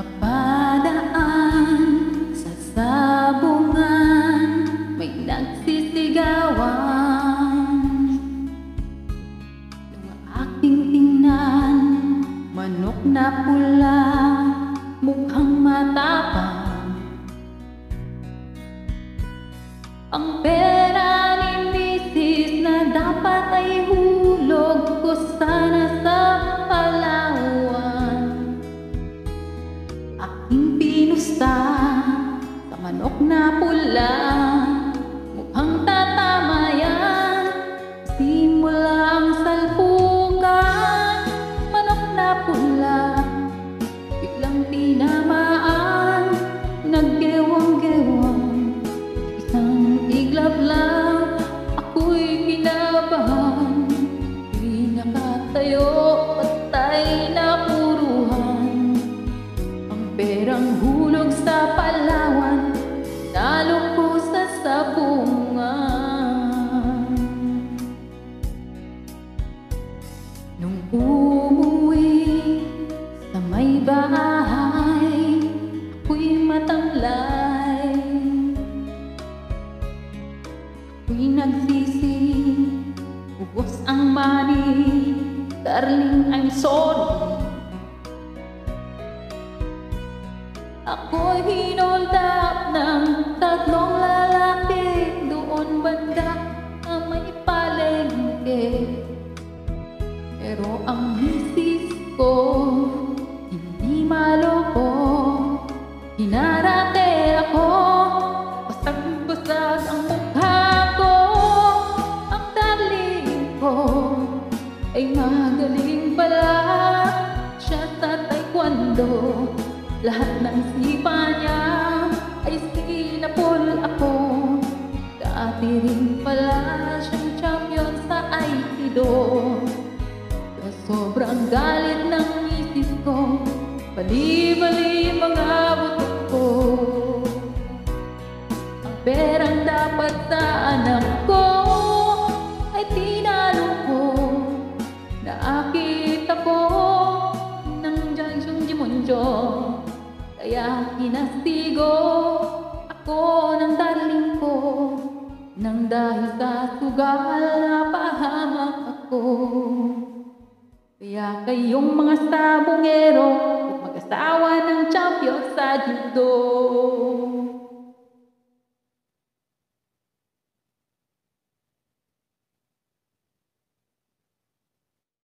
Napadaan sa sabungan May nagsisigawan. Nung aking tingnan Manok na pula Mukhang matapang. Ang pera ni misis na dapat ay hulog manok na pula may bahay Ako'y matamlay Ako'y nagsisi Ubos ang money Darling, I'm sorry. Ako'y hinold up ng tatlong lalaki Doon banda na may palengke. Pero ang misis ko Ay magaling pala. Siya sa taekwondo Lahat ng sipa niya Ay sinapol ako. Dati rin pala siyang champion sa Aikido. Sa sobrang galit ng misis ko Bali-bali mga buto ko Ang perang dapat sa anak Kaya kinastigo. Ako ng darling ko Nang dahil sa sugal napahamak ako. Kaya kayong mga sabongero Huwag mag-asawa ng champion sa judo